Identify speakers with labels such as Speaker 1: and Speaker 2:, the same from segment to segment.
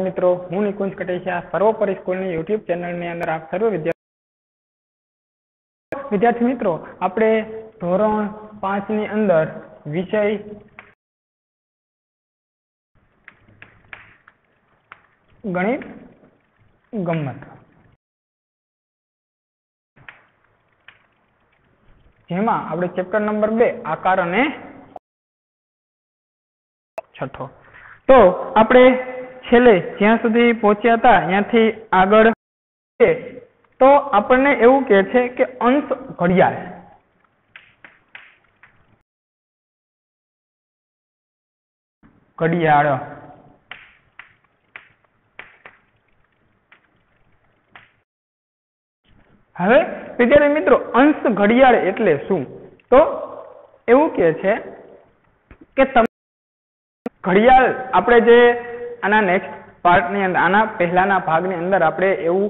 Speaker 1: મિત્રો, હું નિકુંજ કટેશિયા, સર્વોપરી સ્કૂલની યુટ્યુબ ચેનલની અંદર આપ સર્વ વિદ્યાર્થી વિદ્યાર્થી મિત્રો, આપણે ધોરણ પાંચની અંદર વિષય ગણિત ગમ્મત જેમાં આપણે ચેપ્ટર નંબર બે, આકાર અને છઠ્ઠો. તો આપણે છેલ્લે જ્યાં સુધી પહોંચ્યા હતા, ત્યાંથી આગળ તો આપણને એવું કહે છે કે અંશ ઘડિયાળ. ઘડિયાળ. હવે, વિદ્યાર્થી મિત્રો, અંશ ઘડિયાળ એટલે શું? તો એવું કે છે કે તમે ઘડિયાળ, આપણે જે આના નેક્સ્ટ પાર્ટની અંદર, આના પહેલાના ભાગની અંદર આપણે એવું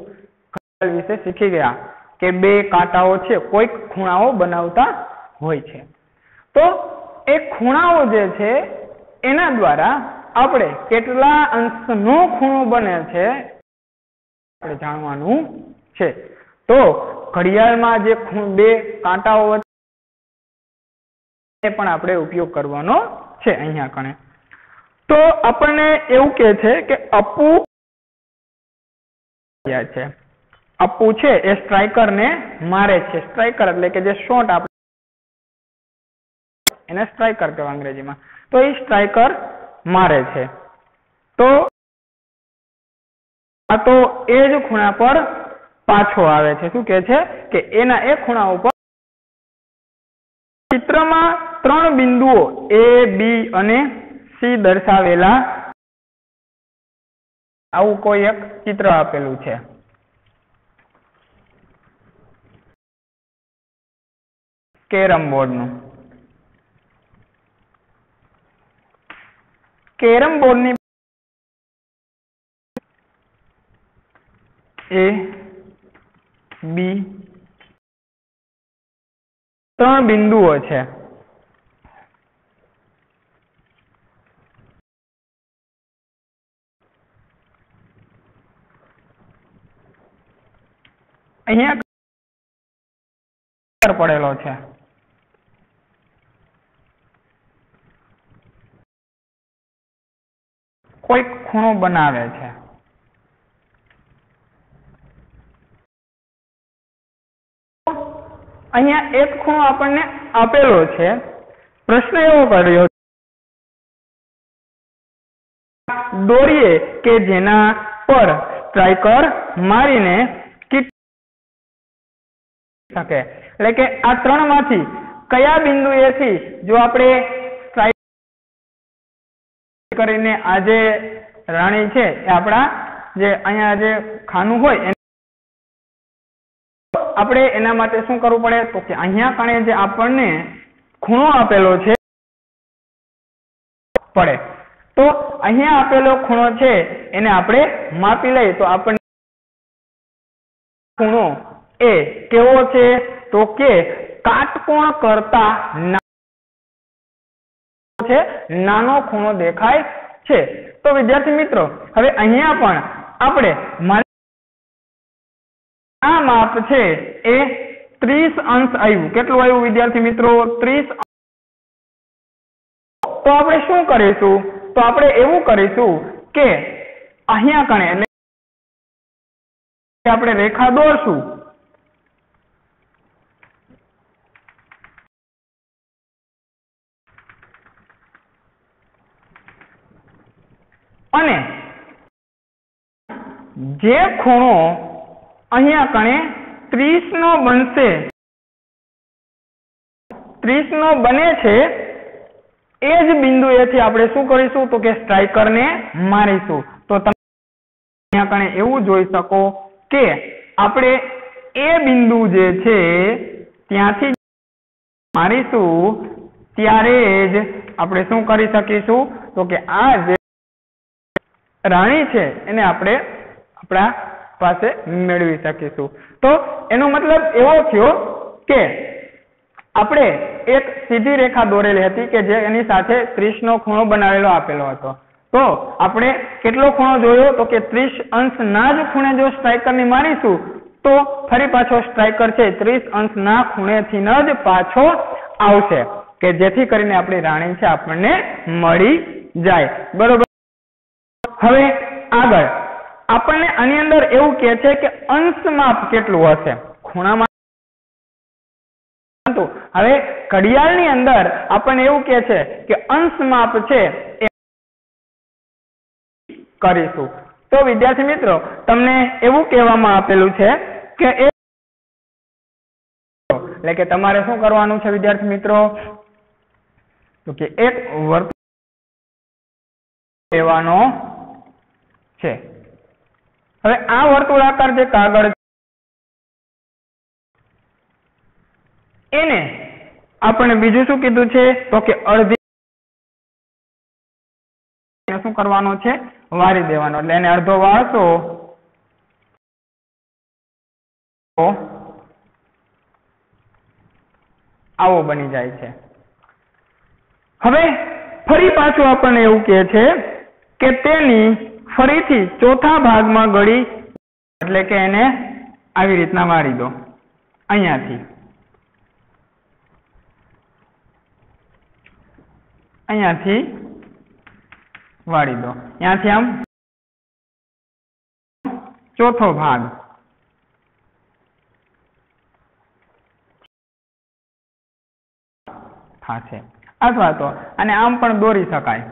Speaker 1: ઘડિયાળ વિશે શીખી ગયા કે બે કાંટાઓ છે, કોઈક ખૂણાઓ બનાવતા હોય છે. તો એ ખૂણાઓ જે છે, એના દ્વારા આપણે કેટલા અંશનો ખૂણો બને છે, આપણે જાણવાનું છે. તો ઘડિયાળમાં જે બે કાંટાઓ પણ આપણે ઉપયોગ કરવાનો છે અહીંયા કણે. તો આપણને એવું કે છે કે અપુ છે? અપુ છે એ સ્ટ્રાઈકર ને મારે છે. સ્ટ્રાઈકર એટલે કે જે શોટ આપણે એને સ્ટ્રાઈકર કહેવાય અંગ્રેજીમાં. તો એ સ્ટ્રાઈકર મારે છે. તો આ તો એ જ ખૂણા પર પાછો આવે છે. શું કે છે? કે એના એ ખૂણા ઉપર ચિત્રમાં ત્રણ બિંદુઓ એ બી અને સી દર્શાવેલા આવું કોઈ એક ચિત્ર આપેલું છે. કેરમ બોર્ડનું. કેરમ બોર્ડની એ, બી, ત્રણ બિંદુઓ છે. અહીંયા પડેલો છે. કોઈક ખૂણો બનાવે છે. અહીંયા એક ખૂણો આપણને આપેલો છે. પ્રશ્ન એવો કર્યો દોરીએ કે જેના પર સ્ટ્રાઈકર મારીને શકે. એટલે કે આ ત્રણમાંથી કયા બિંદુએથી જો આપણે કરીને આ જે રાણી છે, એ આપણા જે અહીંયા જે ખાનું હોય આપણે એના માટે શું કરવું પડે? તો કે અહીંયા કણે જે આપણને ખૂણો આપેલો છે, પડે. તો અહીંયા આપેલો ખૂણો છે, એને આપણે માપી લઈએ તો આપણને ખૂણો એ કેવો છે? તો કે કાટકોણ કરતા છે, નાનો ખૂણો દેખાય છે. તો વિદ્યાર્થી મિત્રો, હવે અહીંયા પણ આપણે આ માપ છે એ ત્રીસ અંશ આવ્યું. કેટલું આવ્યું વિદ્યાર્થી મિત્રો? ત્રીસ તો આપણે શું કરીશું? તો આપણે એવું કરીશું કે અહીંયા કણે આપણે રેખા દોરશું. અને જે ખૂણો અહીંયા કણે ત્રીસનો બનશે, ત્રીસનો બને છે, એ જ બિંદુએથી આપણે શું કરીશું? તો કે સ્ટ્રાઇકરને મારીશું. તો તમે અહીંયા કણે એવું જોઈ શકો કે આપણે એ બિંદુ જે છે ત્યાંથી મારીશું, ત્યારે જ આપણે શું કરી શકીશું? તો કે આ જે રાણી છે, એને આપણે આપણા પાસે મેળવી શકીશું. તો એનો મતલબ એવો થયો કે આપણે એક સીધી રેખા દોરેલી હતી કે જે એની સાથે ત્રીસનો ખૂણો બનાવેલો આપેલો હતો. તો આપણે કેટલો ખૂણો જોયો? તો કે ત્રીસ અંશના જ ખૂણે જો સ્ટ્રાઈકરની મારીશું, તો ફરી પાછો સ્ટ્રાઇકર છે, ત્રીસ અંશના ખૂણેથી જ પાછો આવશે, કે જેથી કરીને આપણી રાણી છે આપણને મળી જાય. બરોબર? હવે આગળ. આપણને આની અંદર એવું કહે છે કે અંશ માપ કેટલું હશે? ખૂણામાં પરંતુ હવે ઘડિયાળની અંદર આપણને એવું કહે છે કે અંશ માપ છે એ કરીશું. તો વિદ્યાર્થી મિત્રો, તમને એવું કહેવામાં આપેલું છે કે એ એટલે કે તમારે શું કરવાનું છે વિદ્યાર્થી મિત્રો? તો કે એક વર્તુળ લેવાનો છે. હવે આ વર્તુળાકાર જે કાગળ એને આપણે બીજું શું કીધું છે? તો કે અડધી શું કરવાનો છે? વારી દેવાનો. એટલે એને અડધો વાળશો આવો બની જાય છે. હવે ફરી પાછું આપણને એવું કહે છે કે તેની ફરીથી ચોથા ભાગમાં ગળી એટલે કે એને આવી રીતના વાળી દો. અહીંયાથી. અહીંયાથી વાળી દો. ત્યાંથી આમ ચોથો ભાગ. થશે. અથવા તો, અને આમ પણ દોરી શકાય.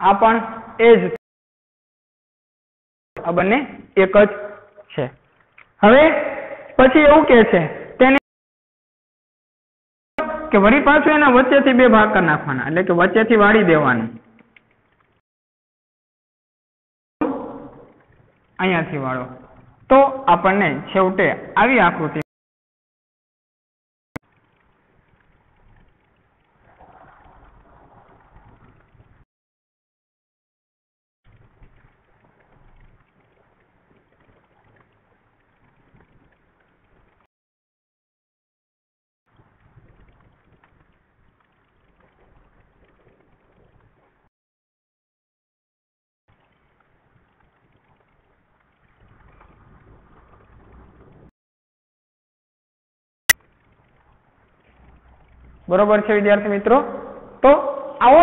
Speaker 1: આ પણ એ જ આ બંને એક જ છે. હવે પછી એવું કે છે, તેને કે વળી પાછું એના વચ્ચેથી બે ભાગ કરી નાખવાના, એટલે કે વચ્ચેથી વાળી દેવાનું. અહીંયાથી વાળો. તો આપણને છેવટે આવી આકૃતિ બરોબર છે વિદ્યાર્થી મિત્રો? તો આવો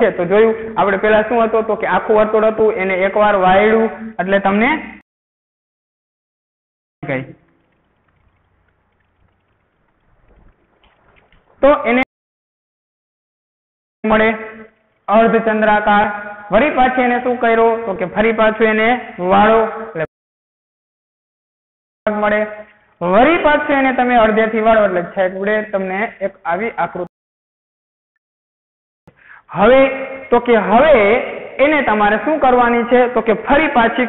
Speaker 1: તો જોયું, આપણે પેલા શું હતું? તો કે આખું વર્તુળ હતું, એને એકવાર વાયડું, એટલે તમને ગઈ તો એને મળે અર્ધ ચંદ્રાકાર ફરી પાછી એને શું કર્યો? તો કે ફરી પાછું એને વાળો, એટલે મળે. વળી છે એને તમે અડધેથી વાળો એટલે છેવડે તમને એક આવી આકૃતિ. હવે તો કે હવે એને તમારે શું કરવાની છે? તો કે ફરી પાછી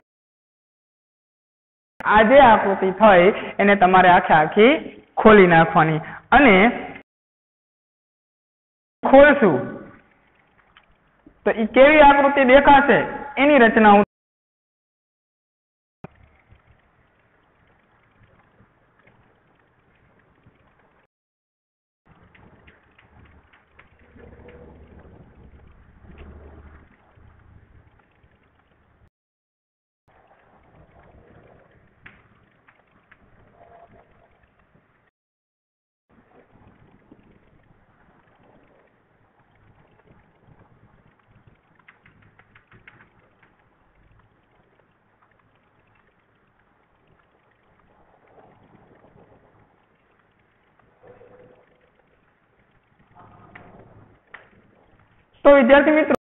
Speaker 1: આ જે આકૃતિ થઈ, એને તમારે આખે આખી ખોલી નાખવાની. અને ખોલશું. તો એ કેવી આકૃતિ દેખાશે? એની રચના તો વિદ્યાર્થી મિત્રો,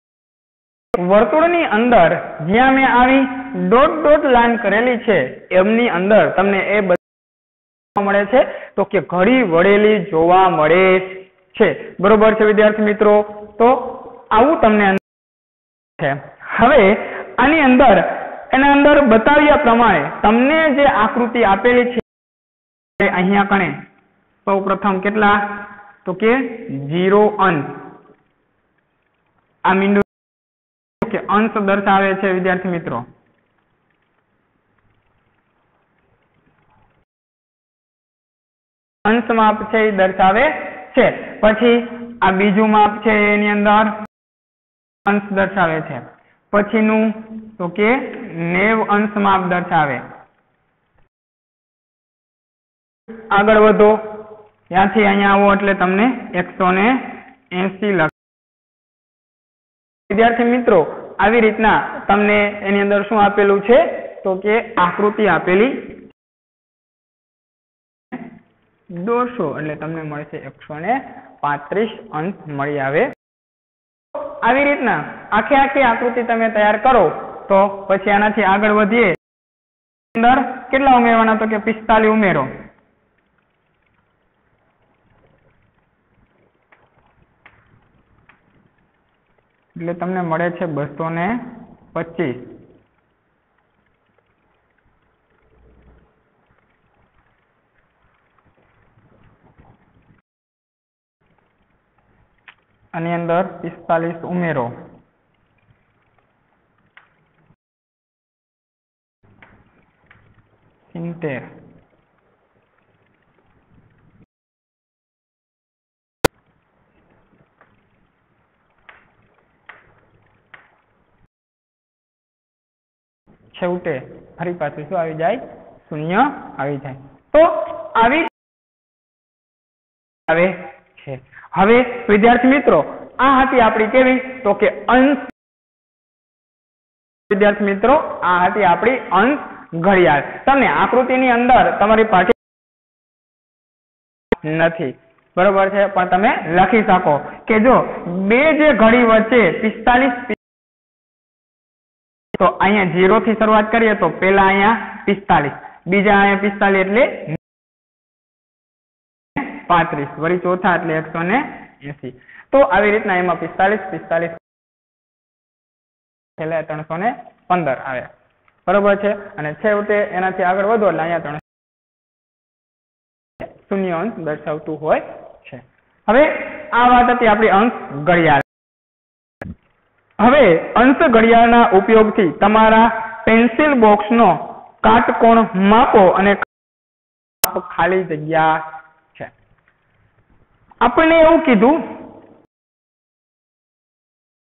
Speaker 1: વર્તુળની અંદર જ્યાં મેં આવી ડોટ ડોટ લાઈન કરેલી છે, એમની અંદર તમને એ મળે છે. તો કે ઘડી વળેલી જોવા મળે છે. બરોબર છે વિદ્યાર્થી મિત્રો? તો આવું તમને છે. હવે આની અંદર, એના અંદર બતાવ્યા પ્રમાણે તમને જે આકૃતિ આપેલી છે અહીંયા કણે. સૌ કેટલા? તો કે જીરો અંશ આ મીંડું કે અંશ દર્શાવે છે, વિદ્યાર્થી મિત્રો. અંશ માપ છે એ દર્શાવે છે. પછી આ બીજું માપ છે એની અંદર અંશ દર્શાવે છે. પછીનું તો કે નેવ અંશ માપ દર્શાવે. આગળ વધો. ત્યાંથી અહીંયા આવો એટલે તમને એકસો ને એસી વિદ્યાર્થી મિત્રો, આવી રીતના તમને એની અંદર શું આપેલું છે? તો કે આકૃતિ આપેલી દોરશો એટલે તમને મળશે એકસો ને પાંત્રીસ અંશ મળી આવે. આવી રીતના આખે આખી આકૃતિ તમે તૈયાર કરો, તો પછી આનાથી આગળ વધીએ. અંદર કેટલા ઉમેરવાના? તો કે પિસ્તાલીસ ઉમેરો. એટલે તમને મળે છે બસો ને પચીસ. આની અંદર પિસ્તાલીસ ઉમેરો. સિત્તેર. છેવટે ફરી પાછું શું આવી જાય? શૂન્ય આવી જાય. તો આવી આવે છે. હવે વિદ્યાર્થી મિત્રો, આ હતી આપણી કેવી? તો કે અંશ. વિદ્યાર્થી મિત્રો, આ હતી આપણી અંશ ઘડિયાળ. તમને આકૃતિની અંદર તમારી પાઠ્ય નથી. બરોબર છે? પણ તમે લખી શકો કે જો બે જે ઘડી વચ્ચે પિસ્તાલીસ તો અહીંયા ઝીરો થી શરૂઆત કરીએ તો પેલા અહીંયા પિસ્તાલીસ. બીજા અહીંયા પિસ્તાલીસ એટલે પાંત્રીસ. વળી ચોથા એટલે એકસો ને એસી. તો આવી રીતના એમાં પિસ્તાલીસ પિસ્તાલીસ છેલ્લે ત્રણસો ને પંદર આવે બરોબર છે? અને છેવટે એનાથી આગળ વધો એટલે અહીંયા ત્રણસો શૂન્ય અંશ દર્શાવતું હોય છે. હવે આ વાત હતી આપણી અંશ ઘડિયાળ હવે અંશ ઘડિયાળના ઉપયોગથી તમારા પેન્સિલ બોક્સનો કાટકોણ માપો અને ખાલી જગ્યા છે. આપણને એવું કીધું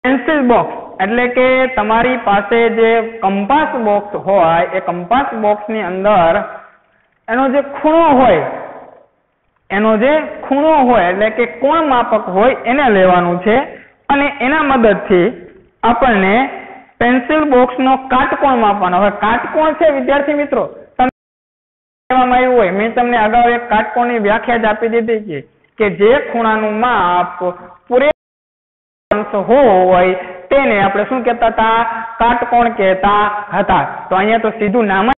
Speaker 1: પેન્સિલ બોક્સ એટલે કે તમારી પાસે જે કંપાસ બોક્સ હોય, એ કંપાસ બોક્સની અંદર એનો જે ખૂણો હોય, એનો જે ખૂણો હોય એટલે કે કોણ માપક હોય એને લેવાનું છે અને એના મદદથી આપણને પેન્સિલ બોક્સનો કાટકોણ માપવાનો. હવે કાટકોણ છે, વિદ્યાર્થી મિત્રો? કહેવામાં આવ્યું હોય. મેં તમને અગાઉ એક કાટકોણની વ્યાખ્યા જ આપી દીધી છે કે જે ખૂણાનું માપ પૂરે હોય તેને આપણે શું કહેતા હતા? કાટકોણ કહેતા હતા. તો અહીંયા તો સીધું નામ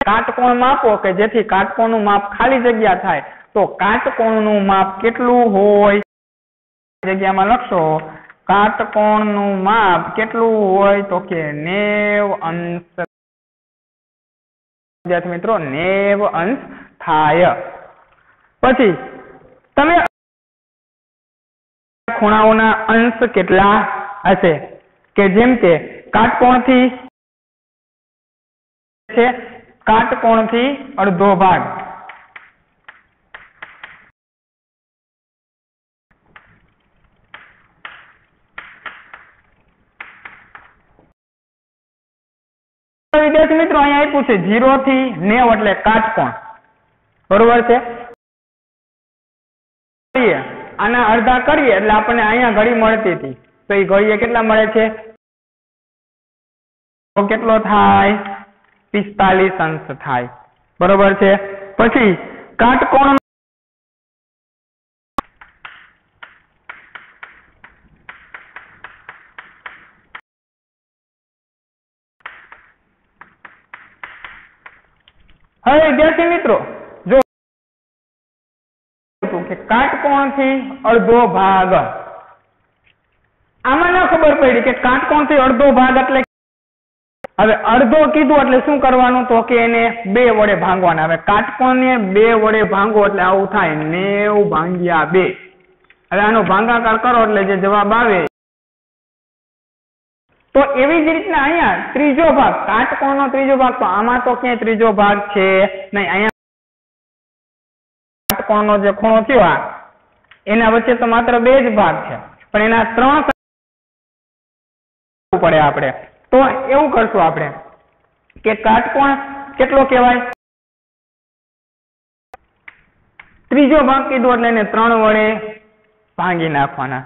Speaker 1: કાટકોણ માપો કે જેથી કાટકોણનું માપ ખાલી જગ્યા થાય. તો કાટકોણનું માપ કેટલું હોય? જગ્યામાં લખશો. કાટકોણનું માપ કેટલું હોય તો કે નેવ અંશ. વિદ્યાર્થી મિત્રો, નેવ અંશ થાય. પછી, તમે ખૂણાઓના અંશ કેટલા હશે? કે જેમ કે કાટકોણથી છે, કાટકોણથી અડધો ભાગ. વિદ્યાર્થી મિત્રો અહીંયા આપ્યું છે જીરો થી નેવ એટલે કાટકોણ. બરોબર છે? આના અડધા કરીએ એટલે આપણને અહીંયા ઘડી મળતી હતી. તો એ ઘડીએ કેટલા મળે છે? કેટલો થાય? પિસ્તાલીસ અંશ થાય. બરોબર છે? પછી કાટકોણ હવે વિદ્યાર્થી મિત્રો, જો કે કાટકોણથી અડધો ભાગ? આમાં ન ખબર પડી કે કાટકોણથી અડધો ભાગ એટલે હવે અડધો કીધું એટલે શું કરવાનું? તો કે એને બે વડે ભાંગવાના. હવે કાટકોણ ને બે વડે ભાંગો એટલે આવું થાય. નેવ ભાંગ્યા બે. હવે આનો ભાંગાકાર કરો એટલે જે જવાબ આવે તો એવી જ રીતના અહીંયા ત્રીજો ભાગ કાટકોણ નો ત્રીજો ભાગ, તો આમાં તો ક્યાંય ત્રીજો ભાગ છે નહીં, અહીંયા કાટકોણનો જે ખૂણો થયો આ, એના વચ્ચે તો માત્ર બે જ ભાગ છે. પણ એના ત્રણ પડે આપણે. તો એવું કરશું આપણે કે કાટકોણ કેટલો કહેવાય? ત્રીજો ભાગ કીધો એટલે એને ત્રણ વડે ભાંગી નાખવાના.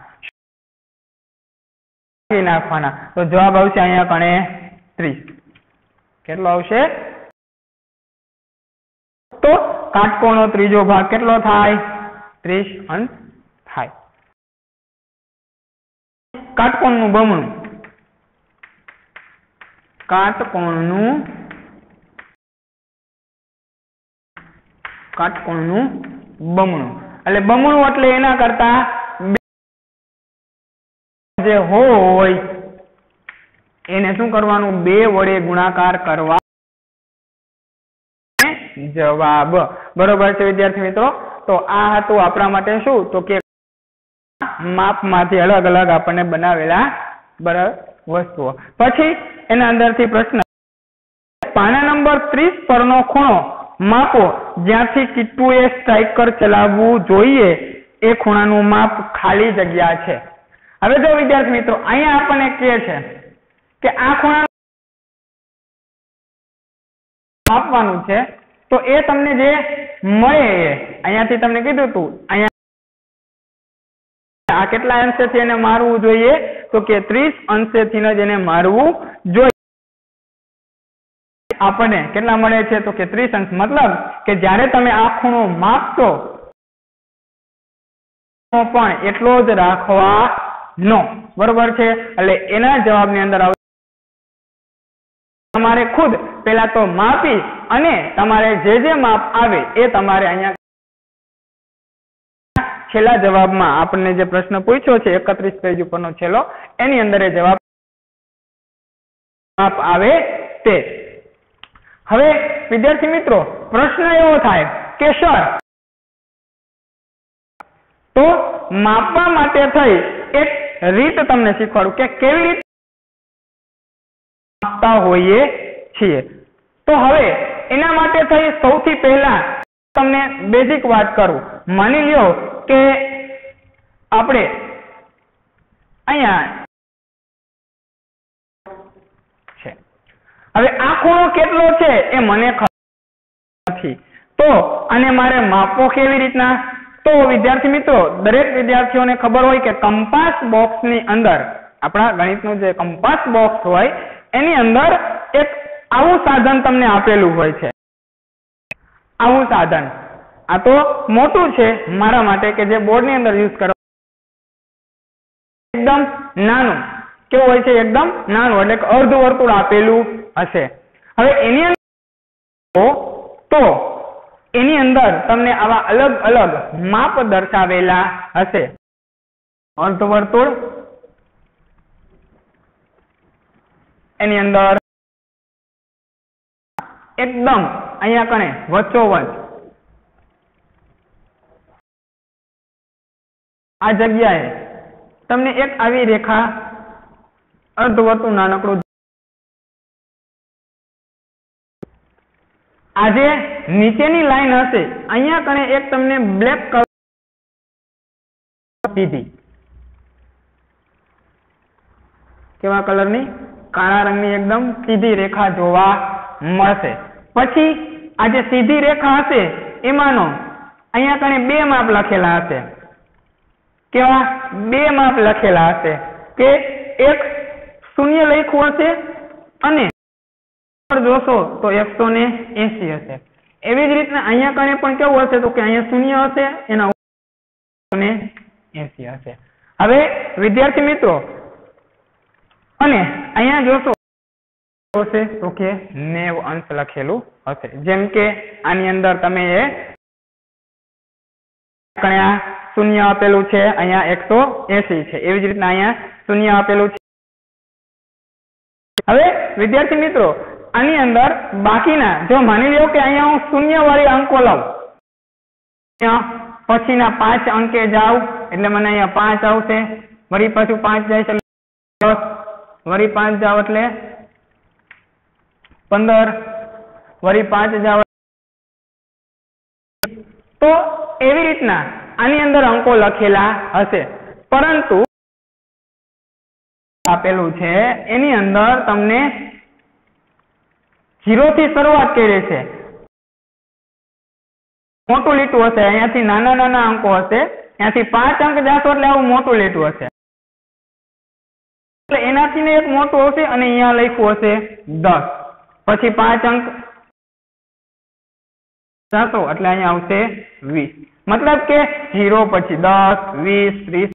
Speaker 1: ભાંગી નાખવાના. તો જવાબ આવશે અહીંયા કણે ત્રીસ. કેટલો આવશે? તો કાટકોણનો ત્રીજો ભાગ કેટલો થાય? ત્રીસ અંશ થાય. કાટકોણનું બમણું. કાટકોણનું કાટકોણનું બમણું. એટલે બમણું એટલે એના કરતા જે હોય, એને શું કરવાનું? બે વડે ગુણાકાર કરવા. જવાબ. બરોબર છે વિદ્યાર્થી મિત્રો? તો આ હતું આપણા માટે શું? તો કે માપમાંથી અલગ અલગ આપણને બનાવેલા બરાબર વસ્તુઓ. પછી એના અંદરથી પ્રશ્ન. પાના નંબર ત્રીસ પરનો ખૂણો માપો. જ્યાંથી કિટ્ટુએ સ્ટ્રાઇકર ચલાવવું જોઈએ, એ ખૂણાનું માપ ખાલી જગ્યા છે. હવે જો વિદ્યાર્થી મિત્રો, અહીંયા આપણને કહે છે કે આ ખૂણા માપવાનું છે, તો એ તમને જે મળે એ. અહીંયાથી તમને કીધું હતું અહીંયા આ કેટલા અંશેથી એને મારવું જોઈએ? તો કે ત્રીસ અંશેથી જ એને મારવું જોઈએ. આપણને કેટલા મળે છે? તો કે ત્રીસ અંશ. મતલબ કે જ્યારે તમે આ ખૂણો માપશો પણ એટલો જ રાખવાનો બરોબર છે? એટલે એના જવાબની અંદર આવશે તમારે ખુદ પેલા તો માપી અને તમારે જે જે માપ આવે એ તમારે અહીંયા છેલ્લા જવાબમાં આપણને જે પ્રશ્ન પૂછ્યો છે, એકત્રીસ પેજ ઉપરનો છેલ્લો, એની અંદર એ જવાબ માપ આવે તે. હવે, વિદ્યાર્થી મિત્રો, પ્રશ્ન એવો થાય કે, સર, તો માપવા માટે થઈ એક રીત તમને શીખવાડું કે કેવી રીતે માપતા હોઈએ છીએ. તો હવે એના માટે થઈ સૌથી પહેલા તમને બેઝિક વાત કરું. માની લ્યો કે આપણે અહીંયા છે. હવે આ ખૂણો કેટલો છે એ મને ખબર નથી. તો અને મારે માપવો કેવી રીતના? તો વિદ્યાર્થી મિત્રો, દરેક વિદ્યાર્થીઓને ખબર હોય કે કંપાસ બોક્સની અંદર આપણા ગણિતનું જે કંપાસ બોક્સ હોય, એની અંદર એક આવું સાધન તમને આપેલું હોય છે. આવું સાધન. આ તો મોટું છે મારા માટે કે જે બોર્ડની અંદર યુઝ કરવા એકદમ નાનું. કેવું હોય છે? એકદમ નાનું. એટલે કે અર્ધ વર્તુળ આપેલું હશે. હવે એની અંદર તો એની અંદર તમને આવા અલગ અલગ માપ દર્શાવેલા હશે. અર્ધ વર્તુળ. એની અંદર એકદમ અહીંયા કણે વચ્ચોવચ. આ જગ્યાએ તમને એક આવી રેખા અર્ધવર્તુળ નાનકડું આ જે નીચેની લાઈન હશે. અહીંયા કણે એક તમને બ્લેક કલર દીધી કેવા કલરની? કાળા રંગની એકદમ સીધી રેખા જોવા મળશે. પછી આ જે સીધી રેખા હશે, એમાંનો અહીંયા કણે બે માપ લખેલા હશે. કેવા? બે માપ લખેલા હશે કે એક શૂન્ય લખ્યું હશે અને જોશો તો એકસો ને એસી હશે. એવી જ રીતના અહીંયા કણે પણ કેવું હશે તો કે અહીંયા શૂન્ય હશે, એના ને એસી હશે. હવે, વિદ્યાર્થી મિત્રો, અને અહીંયા જોશો હશે તો કે નેવ અંશ લખેલું હશે. જેમ કે આની અંદર તમે એ અહીંયા શૂન્ય આપેલું છે, અહીંયા એકસો એસી છે. એવી જ રીતના અહીંયા શૂન્ય આપેલું છે. હવે, વિદ્યાર્થી મિત્રો આની અંદર બાકીના, જો માની લ્યો કે અહીંયા હું શૂન્ય વાળી અંકો લઉં પછીના પાંચ અંકે જાઉં, એટલે મને અહીંયા પાંચ આવશે, વળી પાછું પાંચ જાય છે, દસ, વળી પાંચ જાવ એટલે પંદર, વળી પાંચ જાવ તો એવી રીતના આની અંદર અંકો લખેલા હશે. પરંતુ આપેલું છે, એની અંદર તમને ઝીરો થી શરૂઆત કરી છે. મોટું લીટું હશે, અહીંયાથી નાના નાના અંકો હશે, ત્યાંથી પાંચ અંક જાશો એટલે આવું મોટું લીટું હશે. એટલે એનાથી એક મોટું હશે અને અહીંયા લખ્યું હશે દસ. પછી પાંચ અંક જાશો એટલે અહીંયા આવશે વીસ. મતલબ કે ઝીરો પછી દસ, વીસ, ત્રીસ,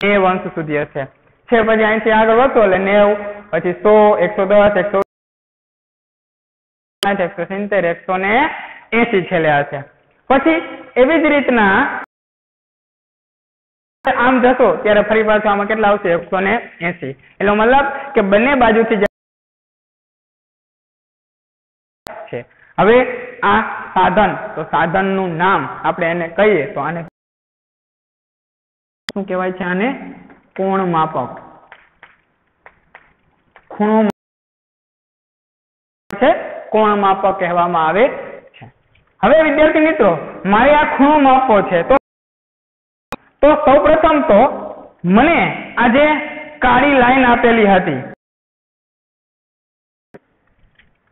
Speaker 1: એ વંશ સુધી હશે. છે, પછી અહીંથી આગળ વધો એટલે નેવું, પછી સો, એકસો દસ, એકસો સાઠ એકસો સિત્તેર એકસો ને એસી છેલ્લે હશે. પછી એવી જ રીતના આમ જશો ત્યારે ફરી પાછું આમાં કેટલા આવશે? એકસો ને એસી. એટલે મતલબ કે બંને બાજુથી છે. હવે આ સાધન, તો સાધનનું નામ આપણે એને કહીએ, તો આને શું કહેવાય છે આને? કોણ માપક. ખૂણો છે. કોણ માપક કહેવામાં આવે છે. હવે વિદ્યાર્થી મિત્રો, મારે આ ખૂણો માપવો છે. તો તો સૌપ્રથમ તો મને આ જે કાળી લાઈન આપેલી હતી.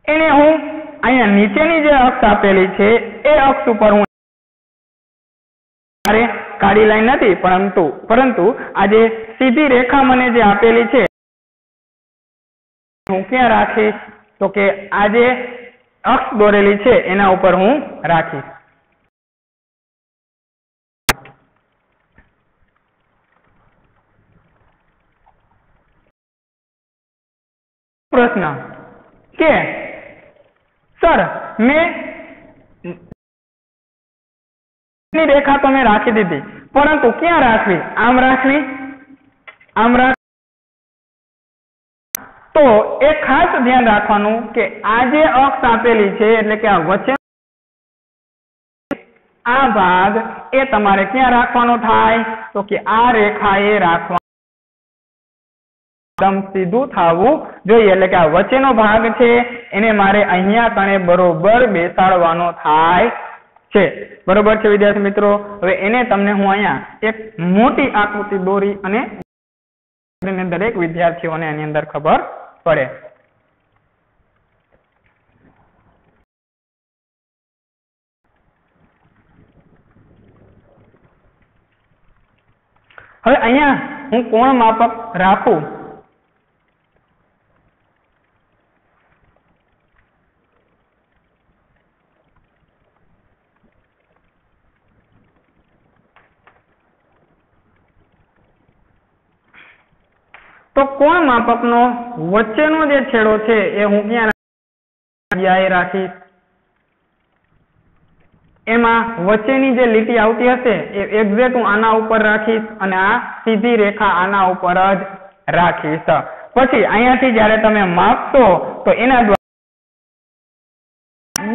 Speaker 1: એને હું અહીંયા નીચેની જે અક્ષ આપેલી છે, એ અક્ષ ઉપર હું મારે કાળી લાઈન નથી, પરંતુ પરંતુ આ જે સીધી રેખા મને જે આપેલી છે, હું ક્યાં રાખીશ? તો કે આ જે અક્ષ દોરેલી છે, એના ઉપર હું રાખીશ. પ્રશ્ન કે, સર, મેં રેખા તો મેં રાખી દીધી, પરંતુ ક્યાં રાખવી? આમ રાખવી? આમ રાખ તો એ ખાસ ધ્યાન રાખવાનું કે આ જે અક્ષ આપેલી છે, એટલે કે આ વચ્ચે આ ભાગ એ તમારે ક્યાં રાખવાનો થાય? તો કે આ રેખા એ રાખવા એકદમ સીધું થવું જોઈએ. એટલે કે આ વચ્ચેનો ભાગ છે, એને મારે અહીંયા કણે બરોબર બેસાડવાનો થાય છે. બરોબર છે વિદ્યાર્થી મિત્રો? હવે એને તમને હું અહીંયા એક મોટી આકૃતિ દોરી અને દરેક વિદ્યાર્થીઓને એની અંદર ખબર પડે. હવે અહીંયા હું કોણ માપક રાખું? તો કોણ માપકનો વચ્ચેનો જે છેડો છે એ હું ક્યાં રાખીશ. એમાં વચ્ચેની જે લીટી આવતી હશે એ એક્ઝેક્ટ હું આના ઉપર રાખીશ અને આ સીધી રેખા આના ઉપર જ રાખીશ. પછી અહીંયાથી જ્યારે તમે માપશો તો એના દ્વારા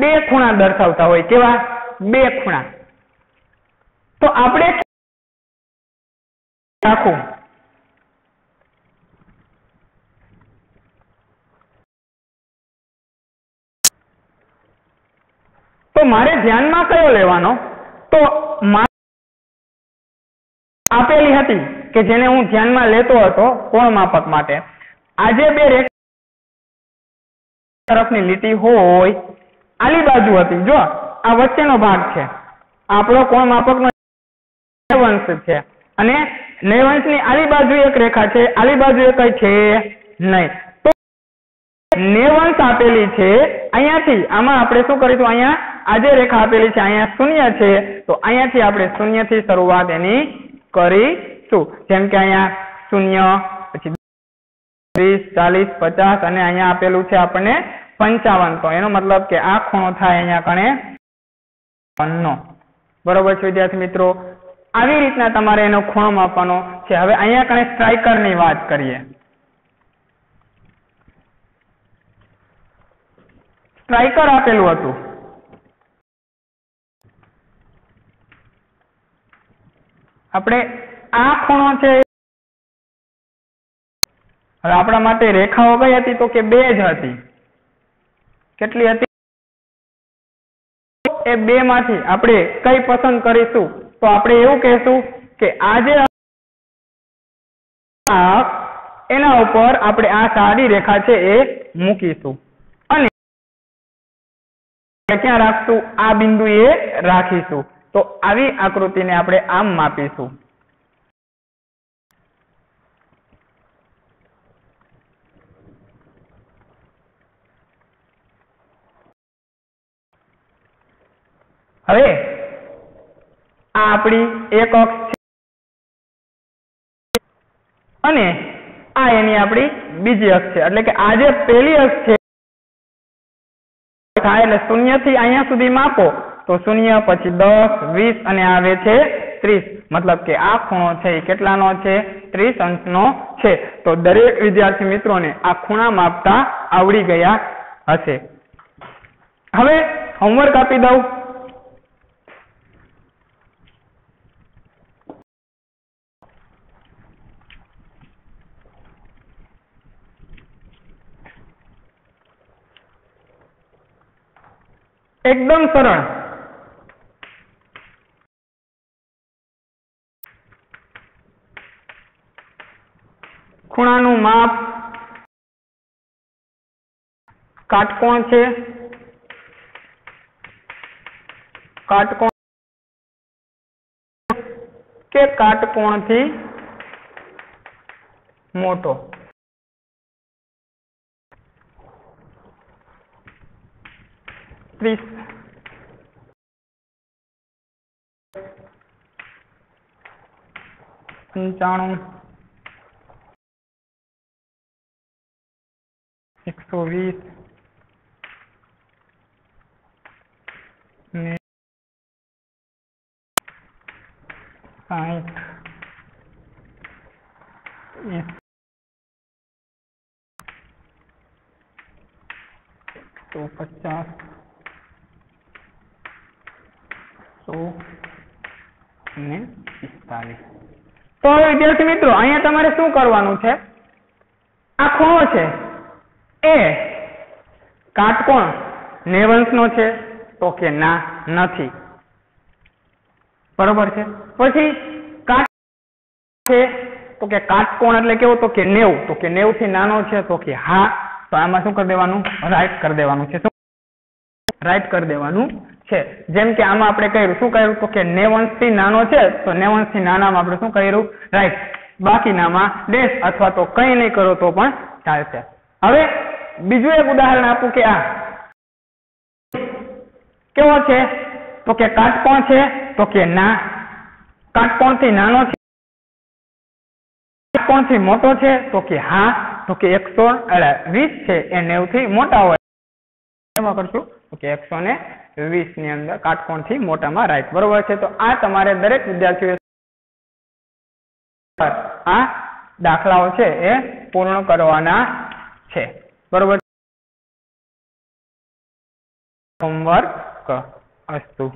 Speaker 1: બે ખૂણા દર્શાવતા હોય કેવા? બે ખૂણા. તો આપણે રાખવું તો મારે ધ્યાનમાં કયો લેવાનો? તો આપેલી હતી કે જેને હું ધ્યાનમાં લેતો હતો કોણ માપક માટે. આજે બે તરફની લીટી હોય, આલી બાજુ હતી. જો, આ વચ્ચેનો ભાગ છે. આપણો કોણ માપકનો વંશ છે. અને નયવંશની આલી બાજુ એક રેખા છે. આલી બાજુ એ કઈ છે નહીં. નેવંશ આપેલી છે. અહીંયાથી આમાં આપણે શું કરીશું? અહીંયા આ જે રેખા આપેલી છે. અહીંયા શૂન્ય છે. તો અહીંયાથી આપણે શૂન્યથી શરૂઆત એની કરીશું. જેમ કે અહીંયા શૂન્ય, પછી ત્રીસ, ચાલીસ, પચાસ અને અહીંયા આપેલું છે આપણને પંચાવન. તો એનો મતલબ કે આ ખૂણો થાય અહીંયા કણે પન્નો. બરોબર છે વિદ્યાર્થી મિત્રો? આવી રીતના તમારે એનો ખૂણો માપવાનો છે. હવે અહીંયા કણે સ્ટ્રાઇકરની વાત કરીએ. સ્ટ્રાઇકર આપેલું હતું. આપણે આ ખૂણો છે. હવે આપણા માટે રેખાઓ કઈ હતી તો કે બે જ હતી. કેટલી હતી? એ બે માંથી આપણે કઈ પસંદ કરીશું? તો આપણે એવું કહેશું કે આ જે આ એના ઉપર આપણે આ સારી રેખા છે એ મૂકીશું. ક્યાં રાખશું આ બિંદુએ રાખીશું. તો આવી આકૃતિને આપણે આમ માપીશું. હવે, આ આપણી એક અક્ષ છે. અને આ એની આપણી બીજી અક્ષ છે. એટલે કે આ જે પહેલી અક્ષ છે થાય એટલે શૂન્યથી અહીંયા સુધી માપો. તો શૂન્ય, પછી દસ, વીસ અને આવે છે ત્રીસ. મતલબ કે આ ખૂણો છે એ કેટલાનો છે? ત્રીસ અંશનો છે. તો દરેક વિદ્યાર્થી મિત્રોને આ ખૂણા માપતા આવડી ગયા હશે. હવે હોમવર્ક આપી દઉં. એકદમ સરળ. ખૂણાનું માપ કાટકોણ છે. કાટકોણ કે કાટકોણથી મોટો. ત્રીસ પંચાણું એકસો વીસ. ને સાઠ એકસો પચાસ. સો અને પિસ્તાલીસ તો હવે વિદ્યાર્થી મિત્રો અહીંયા તમારે શું કરવાનું છે? આ ખૂણો છે. એ કાટકોણ નેવંશનો છે તો કે ના નથી. બરોબર છે? પછી કાટ છે તો કે કાટકોણ એટલે કેવો? તો કે નેવું. તો કે નેવું થી નાનો છે તો કે હા. તો આમાં શું કરી દેવાનું? રાઈટ કરી દેવાનું છે. રાઈટ કરી દેવાનું છે. જેમ કે આમાં આપણે કહ્યું શું કર્યું? તો કે નેવંશથી નાનો છે, તો નેવંશથી નાનામાં આપણે શું કર્યું? રાઈટ બાકીનામાં ડેશ અથવા તો કંઈ નહીં કરો તો પણ ચાલશે. હવે બીજું એક ઉદાહરણ આપું કે આ. કેવો છે? તો કે કાટકોણ છે, તો કે ના. કાટકોણથી નાનો છે. કાટકોણથી મોટો છે, તો કે હા. તો કે એકસો વીસ છે, એ નેવથી મોટા હોય. એમાં કરશું. તો કે એકસો ને વીસની અંદર કાટકોણથી મોટામાં રાઈટ બરોબર છે. તો આ તમારે દરેક વિદ્યાર્થીઓ આ દાખલાઓ છે એ પૂર્ણ કરવાના છે. બરોબર? હોમવર્ક અસ્તુ